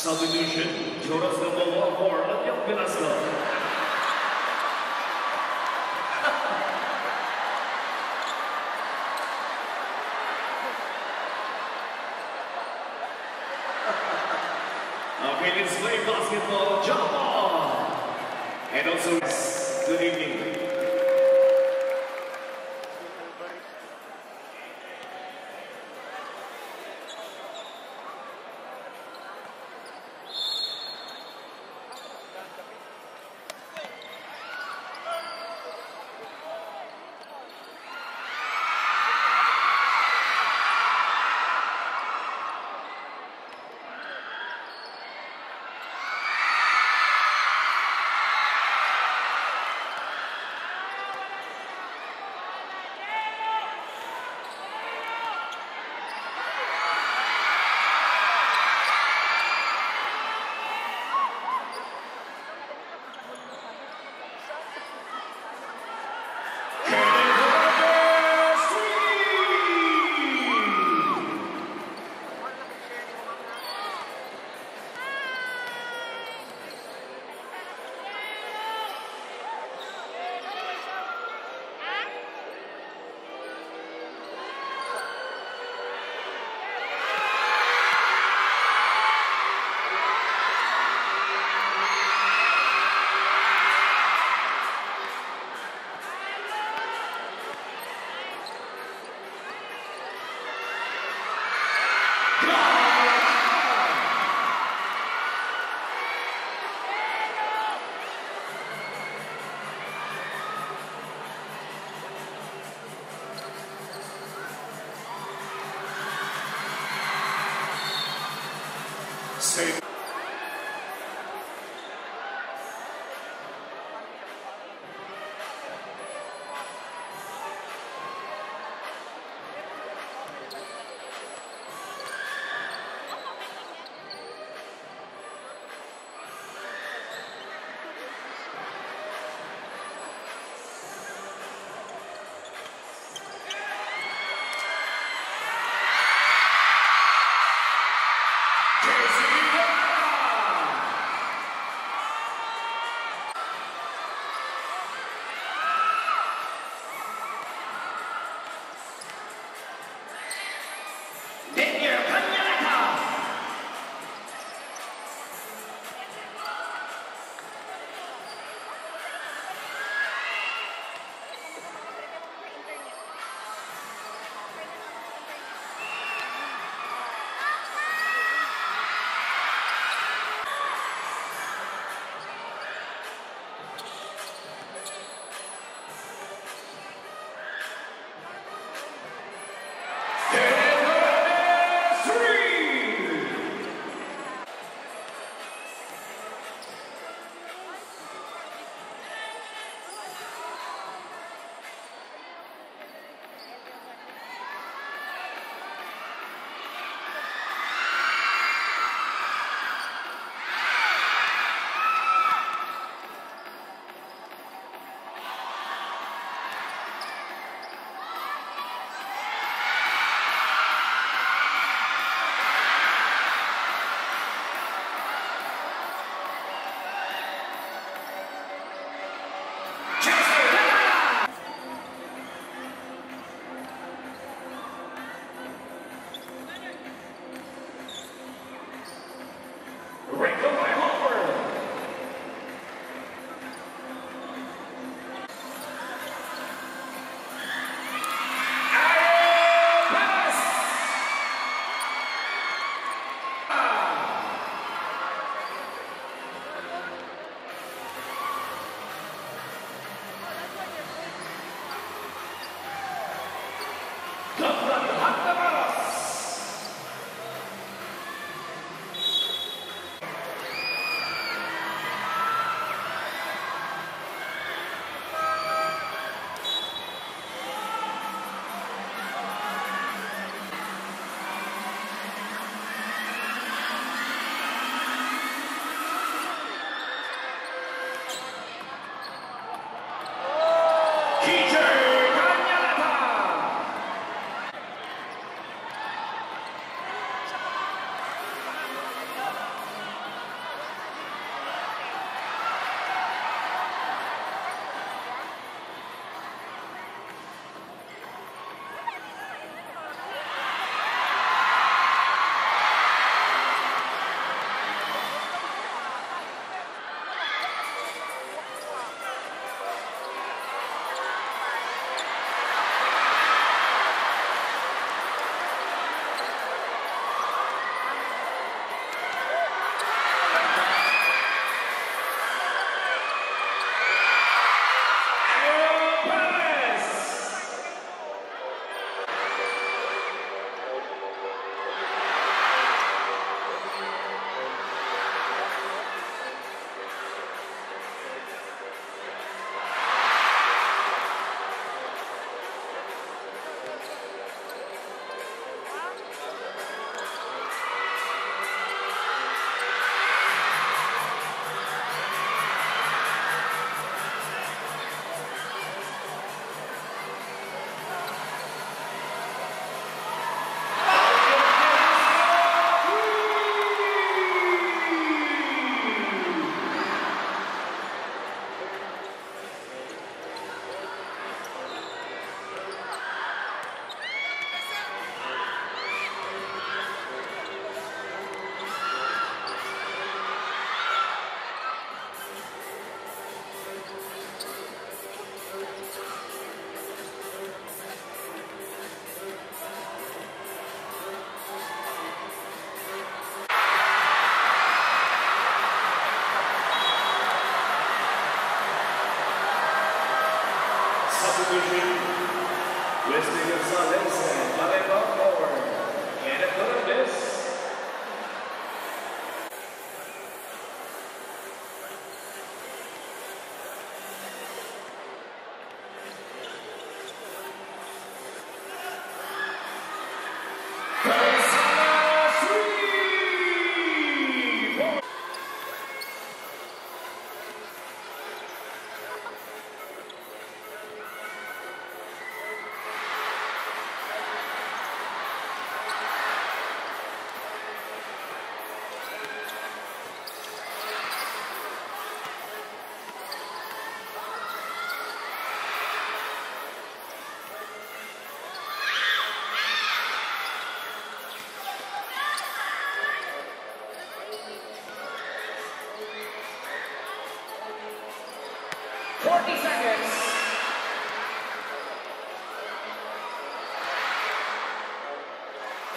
Substitution, Jonas one for Velasco. Okay, let's play basketball. On! And also, good evening.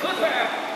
Footwear,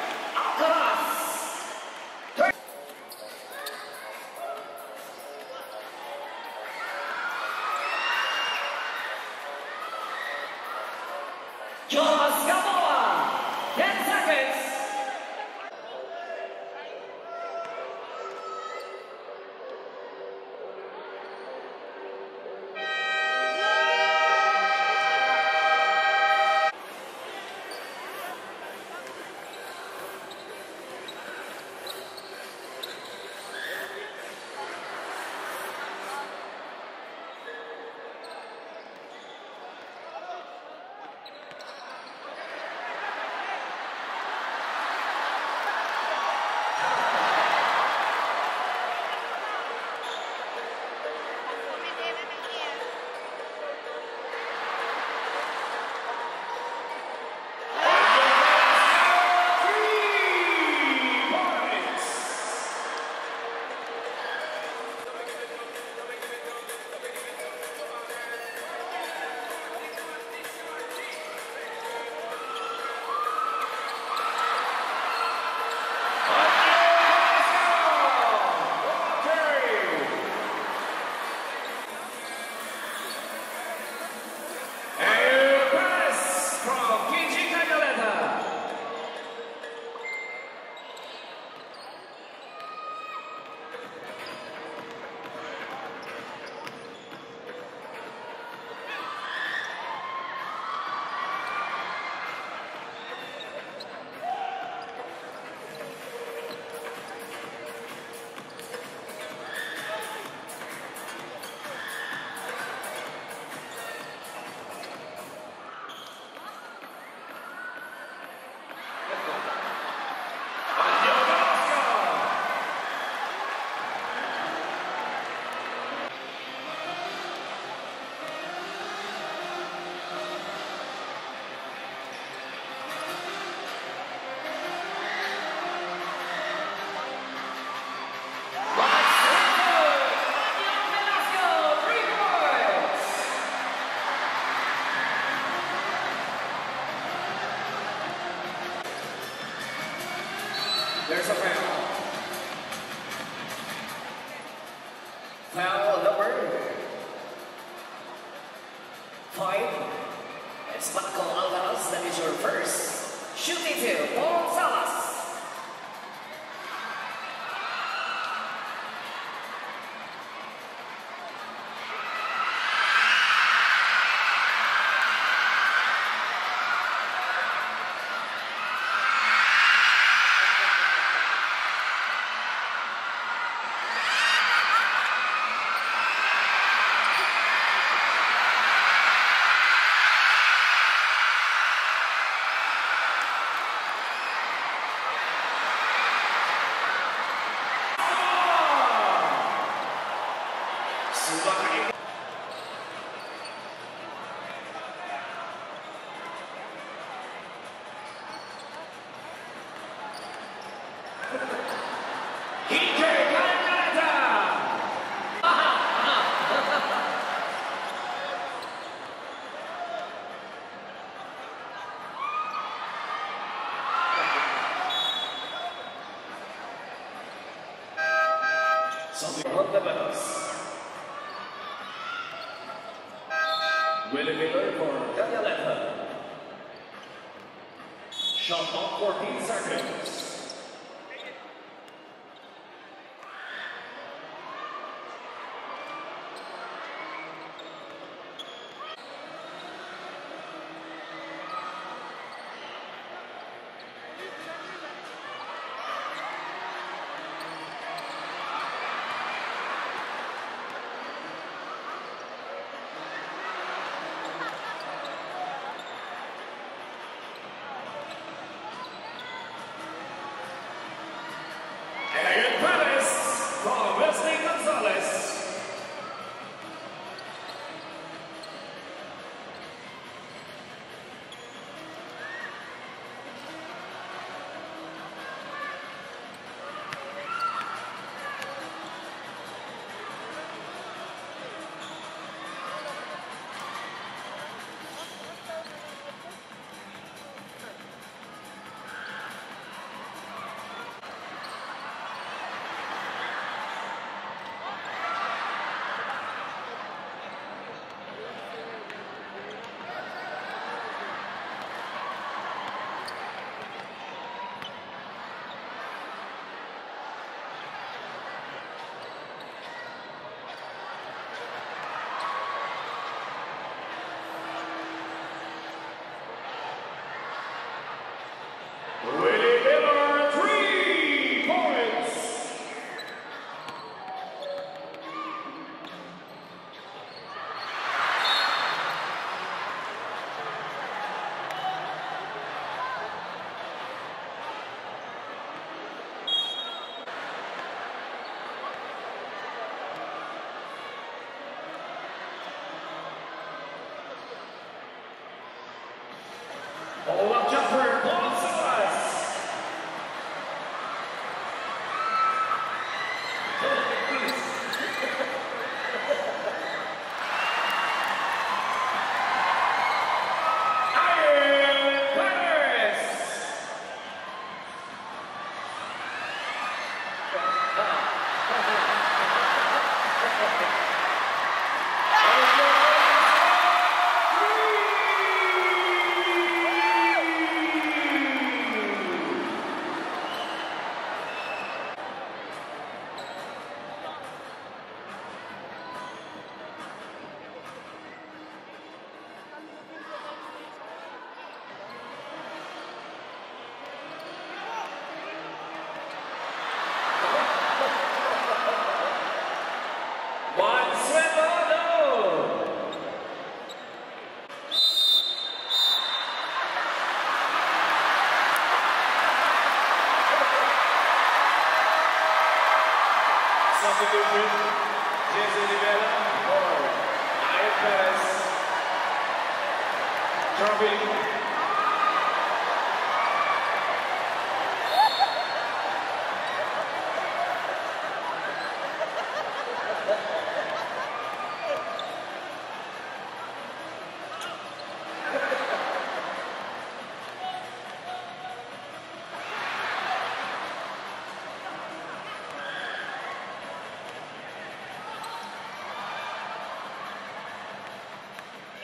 jumper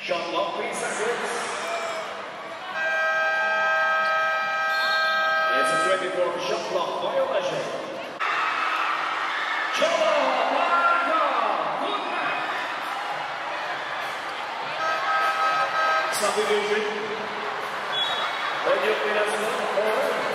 Sean Lockby sacrifice. It's a threat before for shot clock by Something Cholo! Substitution. When you're in a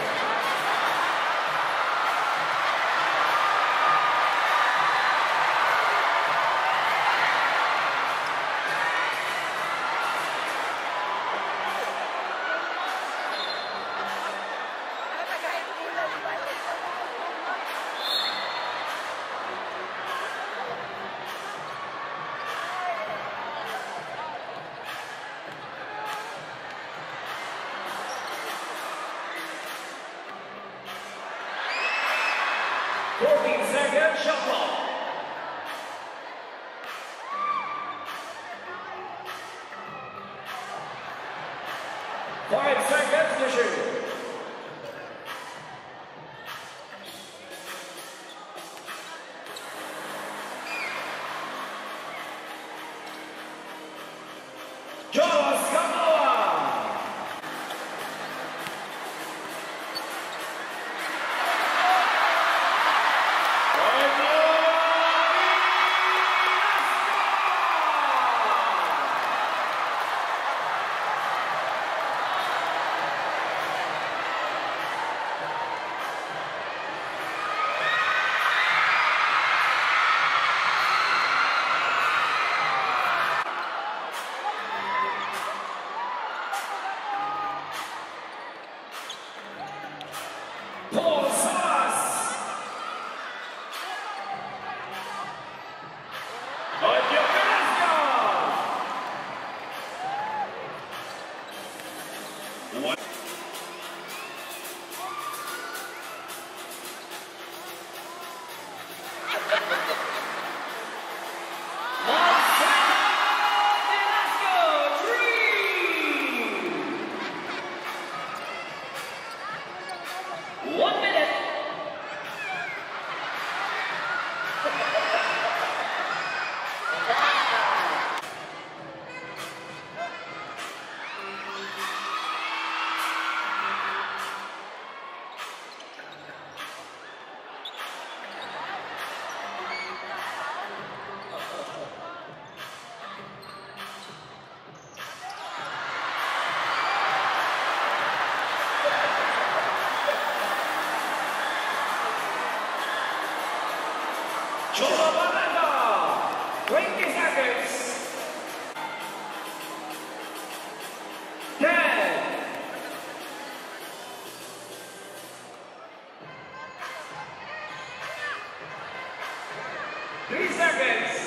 Three seconds.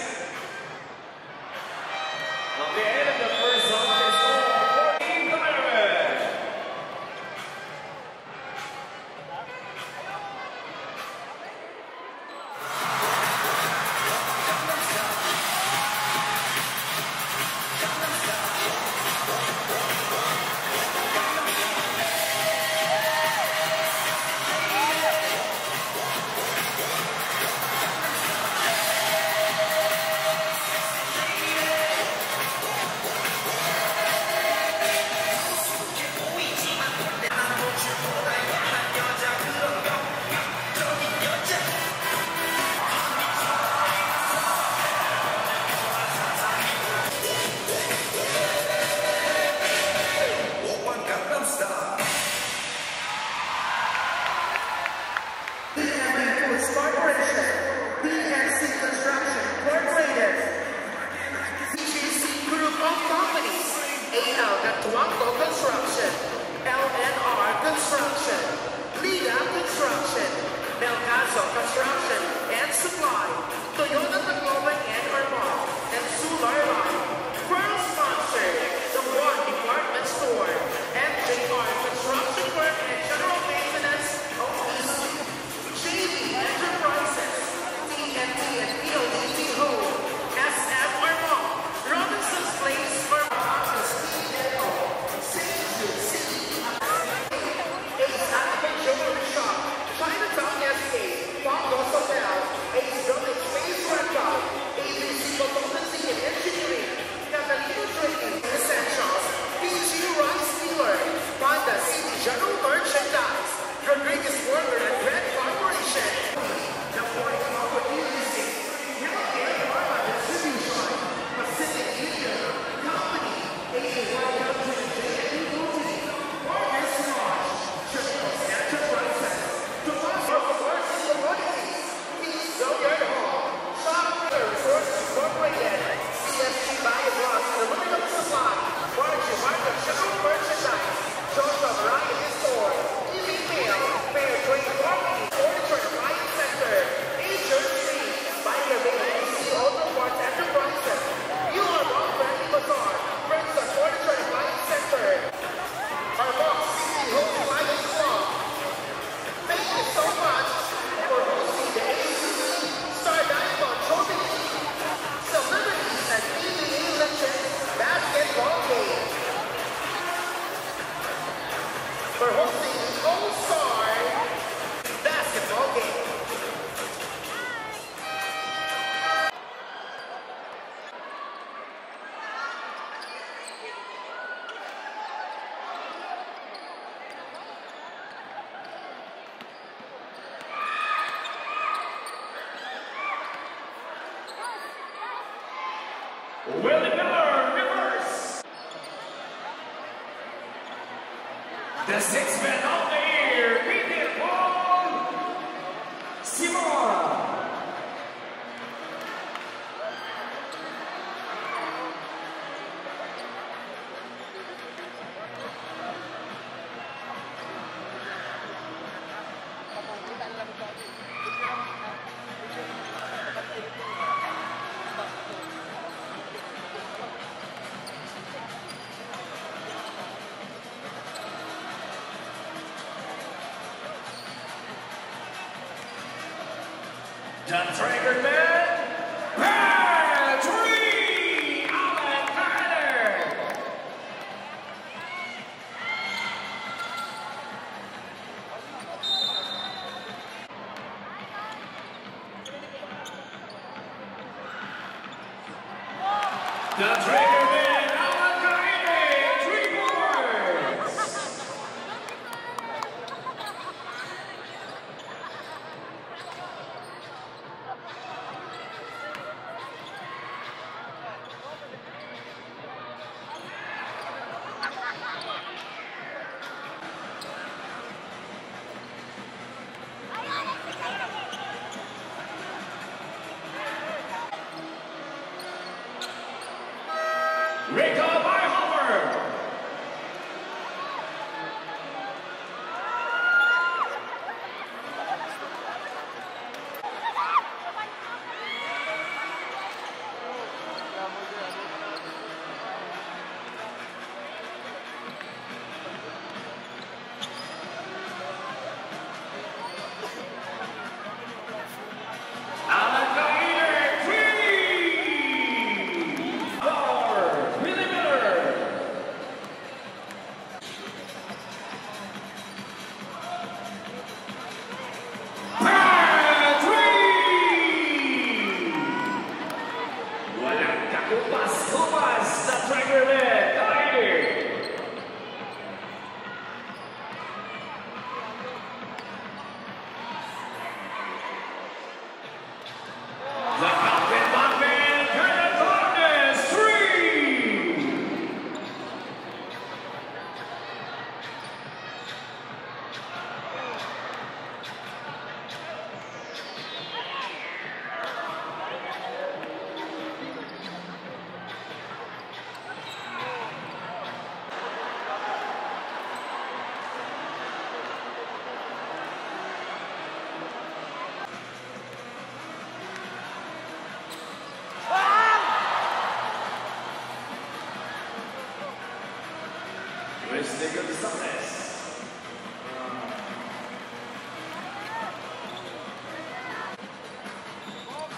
The Trigger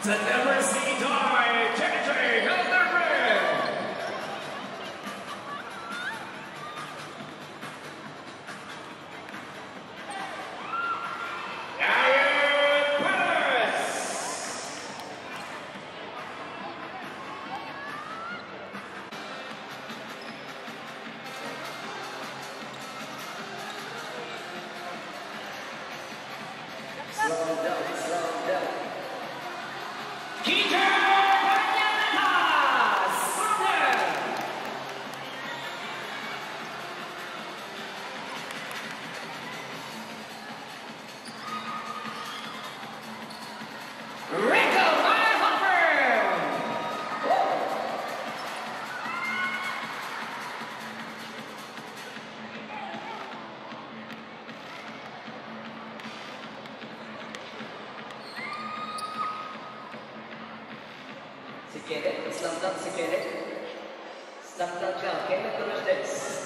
To never です。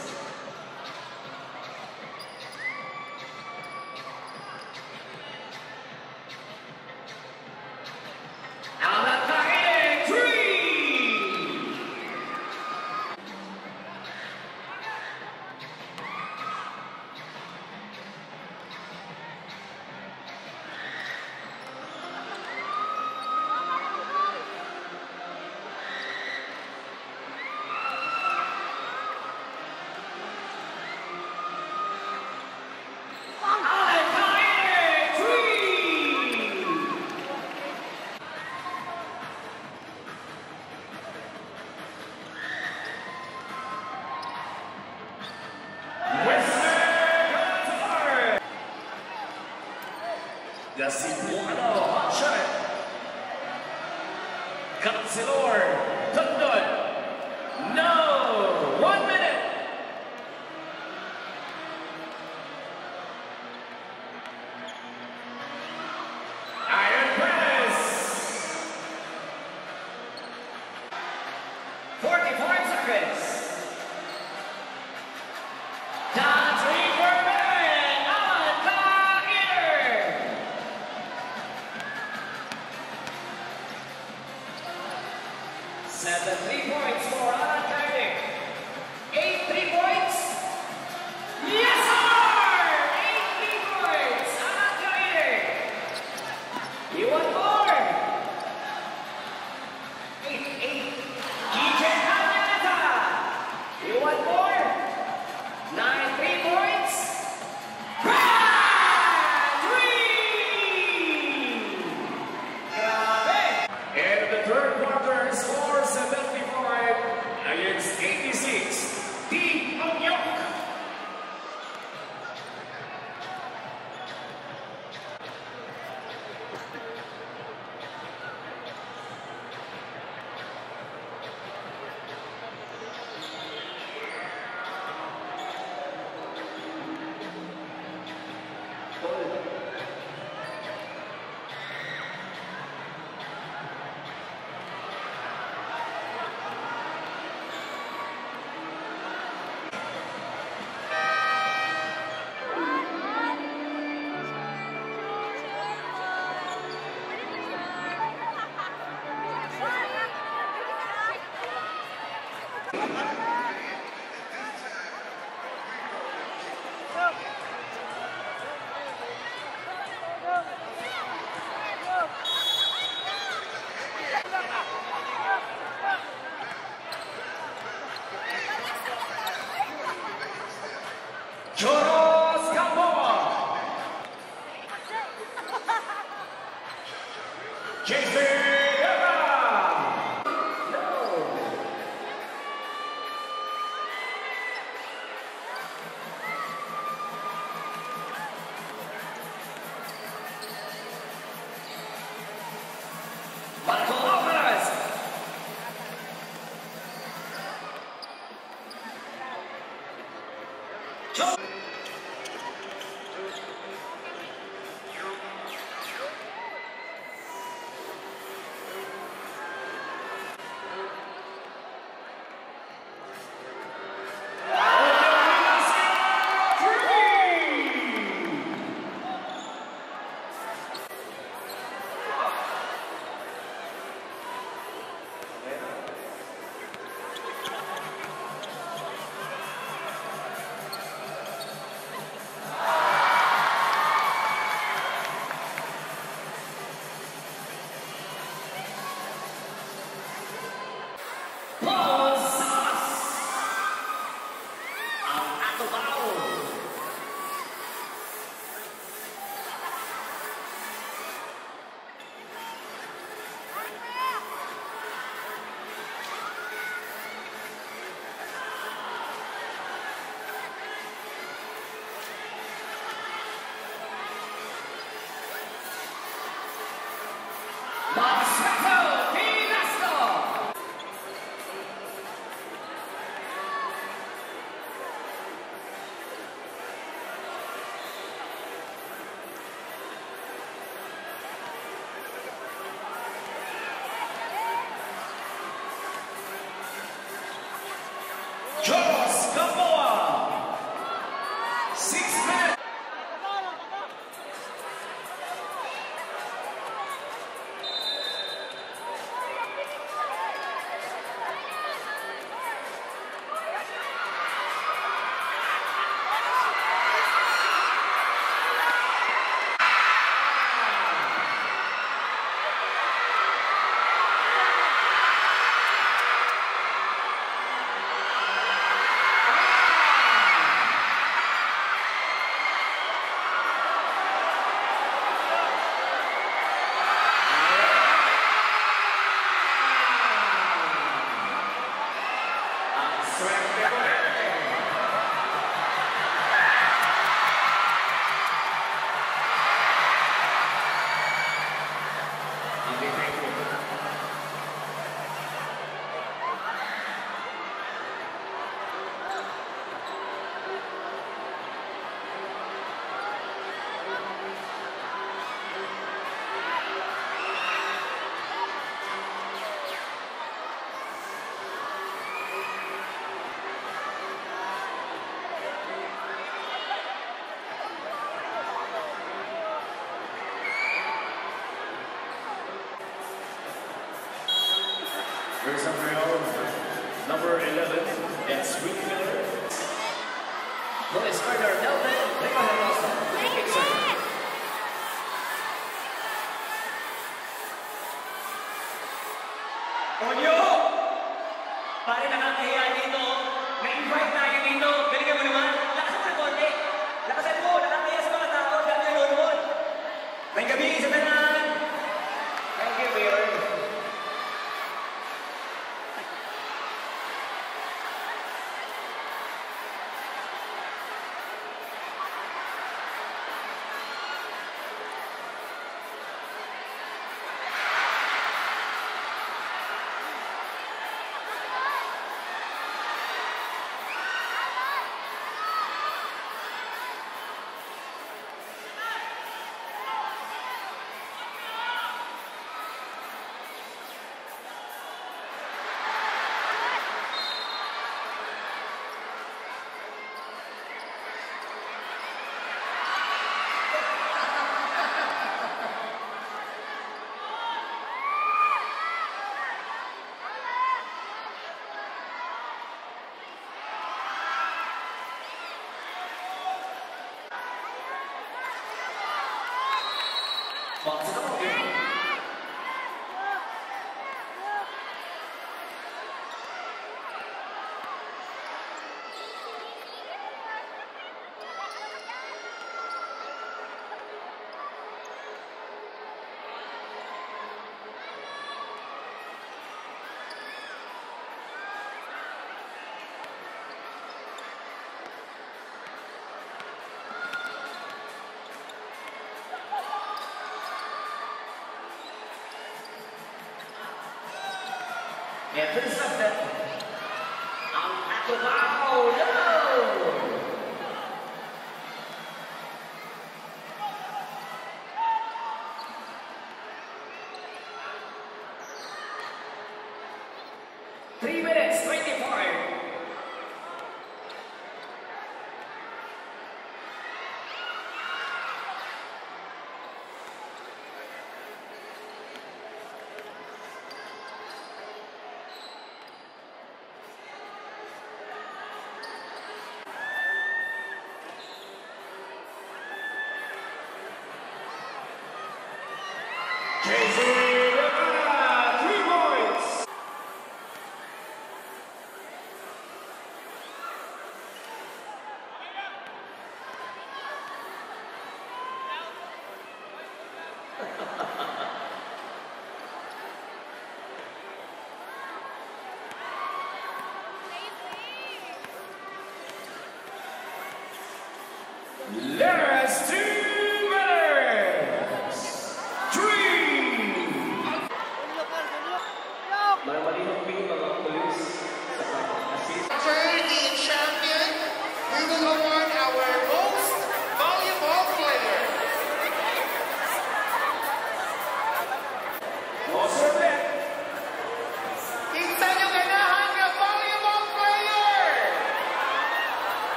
Consuelo Intercepted. Ang